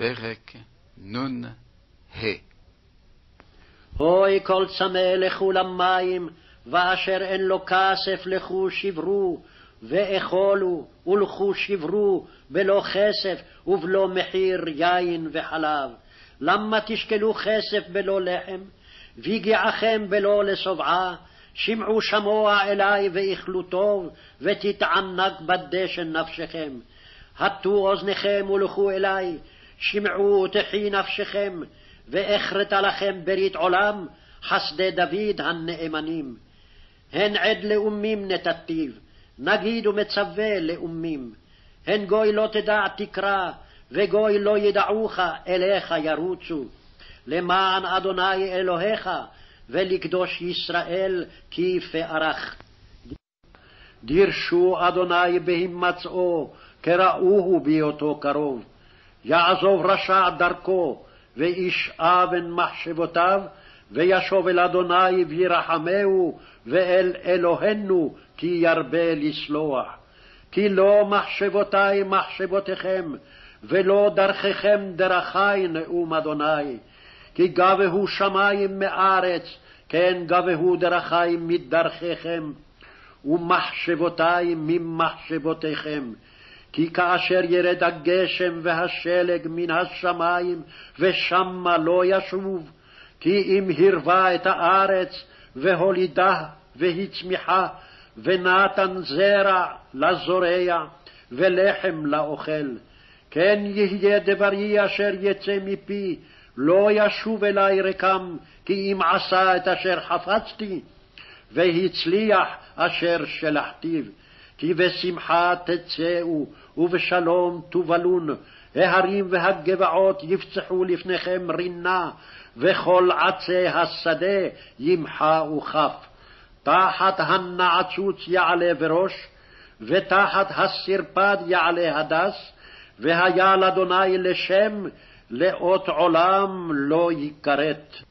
פרק נ"ה הוי כל צמא לכו למים, ואשר אין לו כסף לכו שברו, ואכולו, ולכו שברו, בלא כסף ובלא מחיר יין וחלב. למה תשקלו כסף בלא לחם, ויגיעכם בלא לשובעה, שמעו שמוע אלי ואכלו טוב, ותתענג בדשן נפשכם. הטו אוזניכם ולכו אלי, שמעו תחי נפשכם, ואכרתה לכם ברית עולם, חסדי דוד הנאמנים. הן עד לאומים נתתיו, נגיד ומצווה לאומים. הן גוי לא תדע תקרא, וגוי לא ידעוך, אליך ירוצו. למען אדוני אלוהיך, ולקדוש ישראל כי פערך. דירשו אדוני בהימצאו, כראוהו בהיותו קרוב. יעזוב רשע דרכו, ואיש אבן מחשבותיו, וישוב אל אדוני וירחמהו, ואל אלוהינו כי ירבה לסלוח. כי לא מחשבותי מחשבותיכם, ולא דרככם דרכי נאום אדוני. כי גבהו שמים מארץ, כן גבהו דרכי מדרככם, ומחשבותי ממחשבותיכם. כי כאשר ירד הגשם והשלג מן השמים, ושמה לא ישוב, כי אם הרבה את הארץ, והולידה והצמיחה, ונתן זרע לזורע, ולחם לאוכל. כן יהיה דברי אשר יצא מפי, לא ישוב אלי רקם, כי אם עשה את אשר חפצתי, והצליח אשר שלחתיו. כי בשמחה תצאו, ובשלום תובלון. ההרים והגבעות יפצחו לפניכם רינה, וכל עצי השדה ימחה וכף. תחת הנעצוץ יעלה בראש, ותחת הסרפד יעלה הדס, והיה לאדוני לשם, לאות עולם לא יכרת.